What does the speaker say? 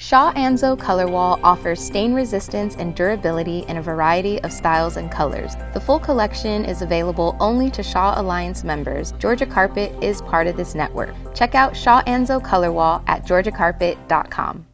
Shaw Anso Color Wall offers stain resistance and durability in a variety of styles and colors. The full collection is available only to Shaw Alliance members. Georgia Carpet is part of this network. Check out Shaw Anso Color Wall at georgiacarpet.com.